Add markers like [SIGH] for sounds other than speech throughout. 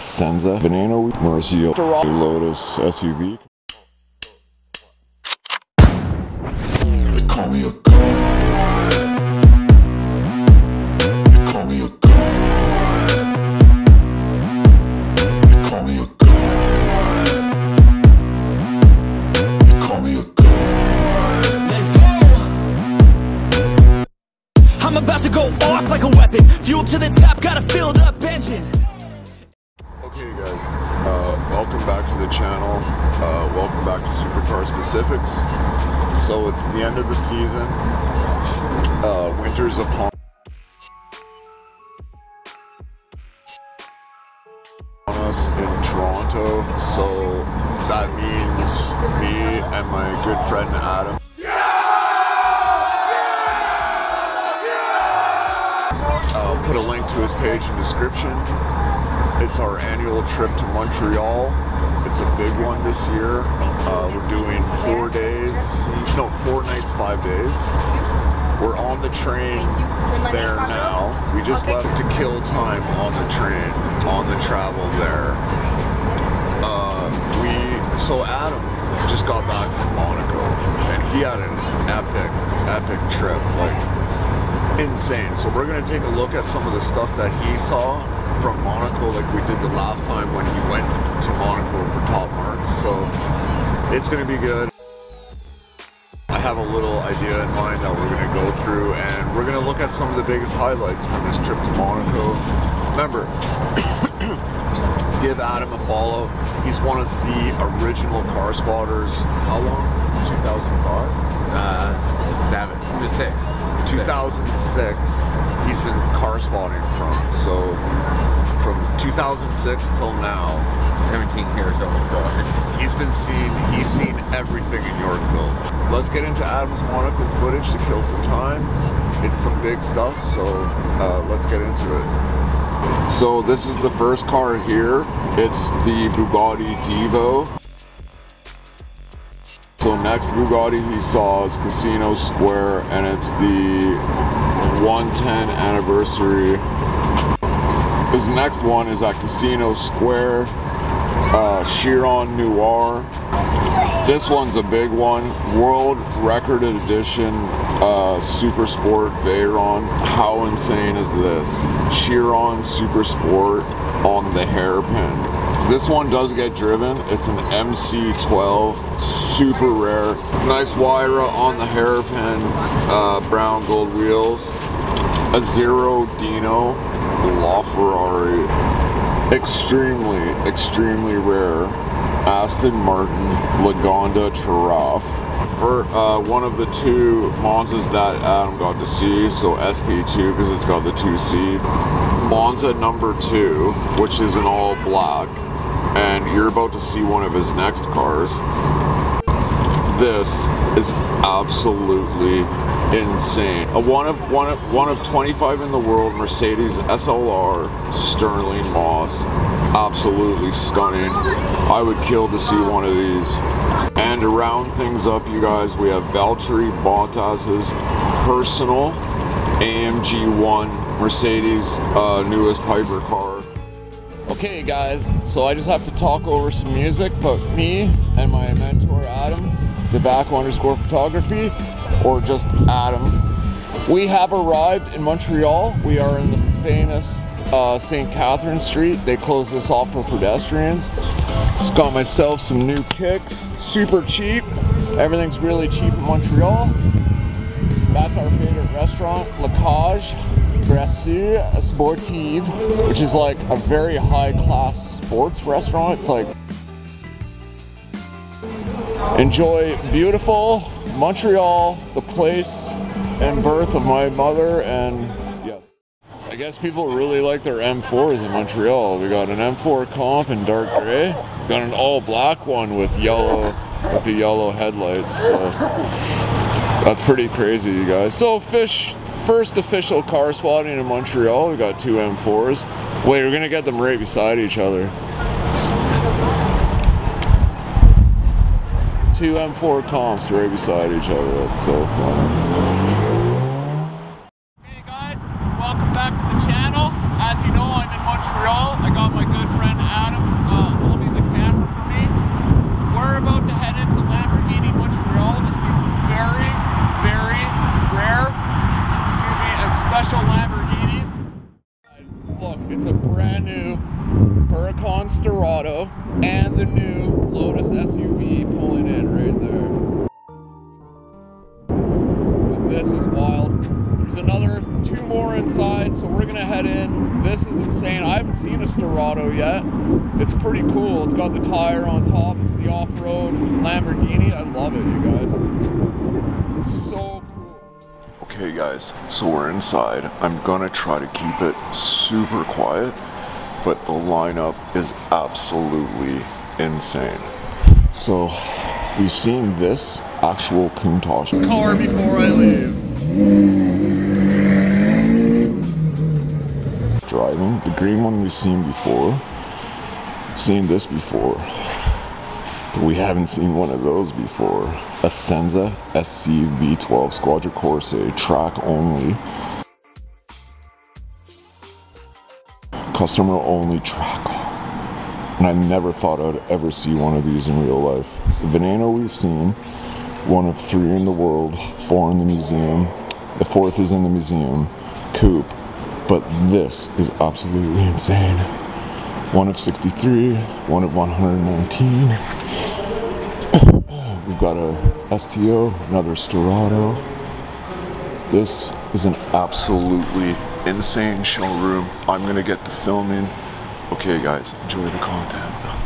Essenza, Veneno, Mauricio, Lotus SUV. They call me a god. They call me a god. They call me a god. They call me a god. Let's go. I'm about to go off like a weapon. Fuel to the top, got a filled up engine. Okay guys, uh, welcome back to the channel. Uh, welcome back to Supercar Specifics. So it's the end of the season. Uh, winter's upon us in Toronto. So that means me and my good friend Adam. I'll put a link to his page in description. It's our annual trip to Montreal. It's a big one this year. Uh, we're doing four days, no, four nights, five days. We're on the train there now. We just left to kill time on the train, on the travel there. Uh, we, so Adam just got back from Monaco and he had an epic, epic trip. Like, insane. So we're gonna take a look at some of the stuff that he saw from Monaco, like we did the last time when he went to Monaco for top marks. So it's gonna be good. I have a little idea in mind that we're gonna go through, and we're gonna look at some of the biggest highlights from his trip to Monaco. Remember, [COUGHS] give Adam a follow. He's one of the original car spotters. How long? 2005. Uh, seven to six. 2006 he's been car spotting from so from 2006 till now 17 years old. he's been seen. he's seen everything in yorkville let's get into adam's monaco footage to kill some time it's some big stuff so uh, let's get into it so this is the first car here it's the bugatti Divo so next Bugatti he saw is Casino Square and it's the 110 anniversary. His next one is at Casino Square, uh, Chiron Noir. This one's a big one, World Record Edition uh, Super Sport Veyron. How insane is this? Chiron Super Sport on the hairpin. This one does get driven. It's an MC12, super rare. Nice Huayra on the hairpin, uh, brown gold wheels. A Zero Dino LaFerrari. Extremely, extremely rare. Aston Martin Lagonda Taraf. For uh, one of the two Monzas that Adam got to see, so SP2 because it's got the 2C. Monza number two, which is an all black and you're about to see one of his next cars. This is absolutely insane. A one of one of one of 25 in the world Mercedes SLR Stirling Moss. Absolutely stunning. I would kill to see one of these. And to round things up, you guys, we have Valtteri Bottas's personal AMG 1 Mercedes uh, newest hypercar. Okay guys, so I just have to talk over some music, but me and my mentor Adam, DiBacco underscore photography, or just Adam, we have arrived in Montreal. We are in the famous uh, St. Catherine Street. They closed this off for pedestrians. Just got myself some new kicks, super cheap. Everything's really cheap in Montreal. That's our favorite restaurant, La Brasseur Sportive, which is like a very high class sports restaurant. It's like enjoy beautiful Montreal, the place and birth of my mother, and yes. I guess people really like their M4s in Montreal. We got an M4 comp in dark gray, got an all black one with yellow, with the yellow headlights. So that's pretty crazy, you guys. So fish, first official car spotting in Montreal. We got two M4s. Wait, we're gonna get them right beside each other. Two M4 comps right beside each other. That's so fun. Hey guys, welcome back to the channel. As you know, I'm in Montreal. I got my good friend Sterrato another two more inside, so we're gonna head in. This is insane. I haven't seen a Sterrato yet. It's pretty cool. It's got the tire on top. It's the off-road Lamborghini. I love it, you guys. So cool. Okay, guys. So we're inside. I'm gonna try to keep it super quiet, but the lineup is absolutely insane. So we've seen this actual Countach car before I leave. Driving the green one we've seen before. Seen this before, but we haven't seen one of those before. Essenza SC V12 Squadra Corse track only. Customer only track and I never thought I'd ever see one of these in real life. The Veneno we've seen, one of three in the world, four in the museum. The fourth is in the museum, coupe. But this is absolutely insane. One of 63, one of 119. [COUGHS] We've got a STO, another Sterrato. This is an absolutely insane showroom. I'm gonna get to filming. Okay, guys, enjoy the content.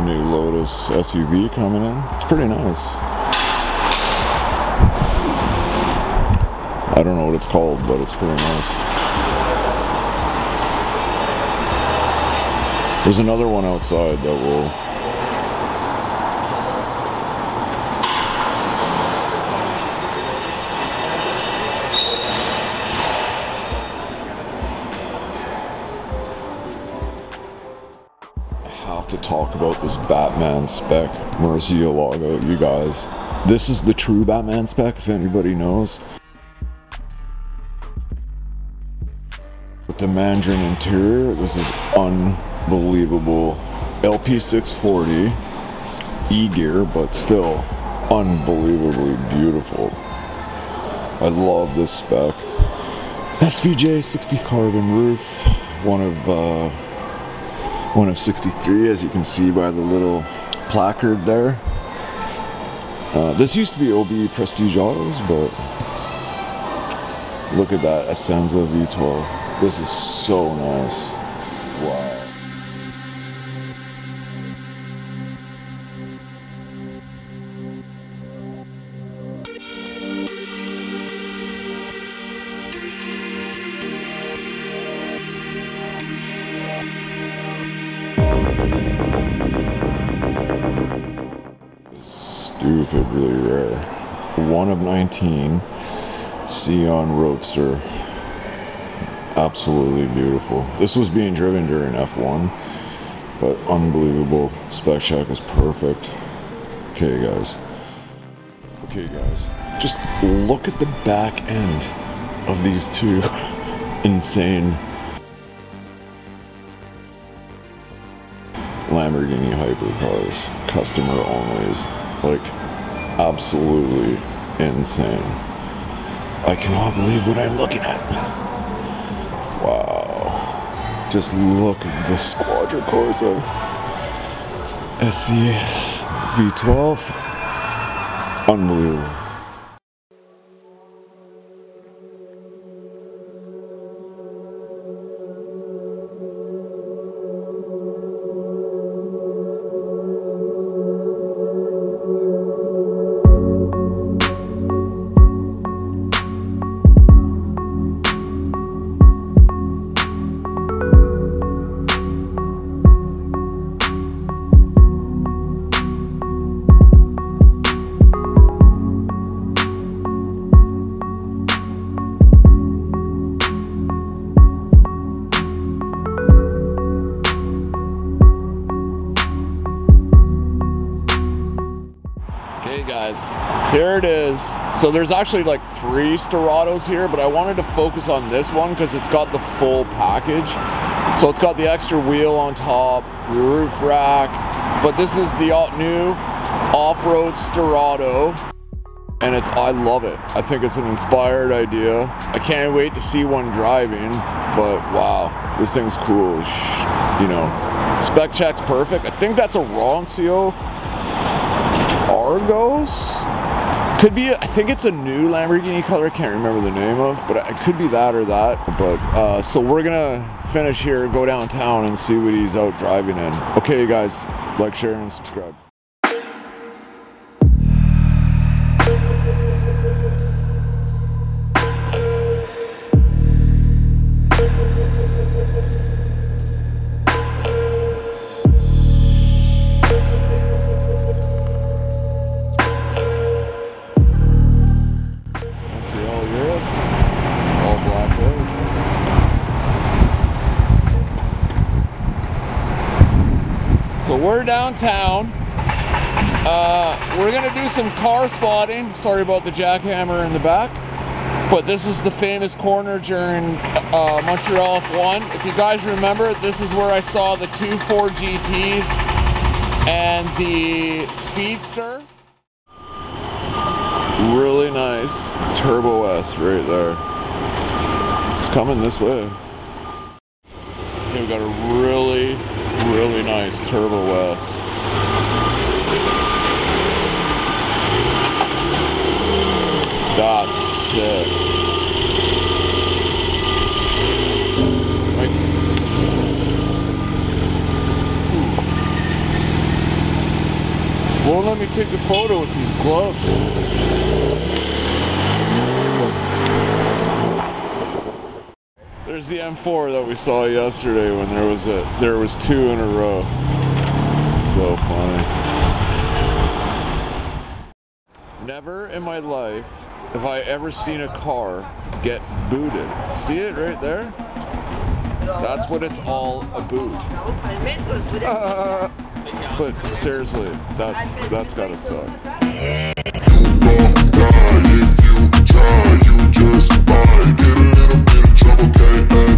The new Lotus SUV coming in. It's pretty nice. I don't know what it's called, but it's pretty nice. There's another one outside that will. To talk about this Batman spec Murcielago, you guys. This is the true Batman spec, if anybody knows. With the Mandarin interior, this is unbelievable. LP640 E-gear, but still unbelievably beautiful. I love this spec. SVJ 60 carbon roof, one of uh, one of 63 as you can see by the little placard there. Uh, this used to be OB Prestige Autos but look at that Essenza V12 this is so nice. Wow really rare. One of 19, Sián Roadster. Absolutely beautiful. This was being driven during F1, but unbelievable. Spec check is perfect. Okay, guys. Okay, guys. Just look at the back end of these two [LAUGHS] insane Lamborghini hypercars, customer onlys. Like, absolutely insane. I cannot believe what I'm looking at. Wow. Just look at the Squadra Corsa SC V12. Unbelievable. Guys, here it is. So there's actually like three Sterratos here, but I wanted to focus on this one because it's got the full package. So it's got the extra wheel on top, roof rack, but this is the all new off-road Sterrato and it's I love it. I think it's an inspired idea. I can't wait to see one driving, but wow, this thing's cool. You know, spec check's perfect. I think that's Arancio Argos. Could be, I think it's a new Lamborghini color. I can't remember the name of, but it could be that or that. But uh, so we're gonna finish here, go downtown and see what he's out driving in. Okay, you guys, like, share, and subscribe. We're downtown. Uh, we're gonna do some car spotting. Sorry about the jackhammer in the back. But this is the famous corner during uh, Montreal F1. If you guys remember, this is where I saw the two 4 GTs and the Speedster. Really nice Turbo S right there. It's coming this way. Okay, we got a really, really nice Turbo S. That's. Like- Won't let me take a photo with these gloves. There's the M4 that we saw yesterday when there was a there was two in a row. So funny. Never in my life have I ever seen a car get booted. See it right there? That's what it's all about. Uh, [LAUGHS] but seriously, that that's gotta suck complicated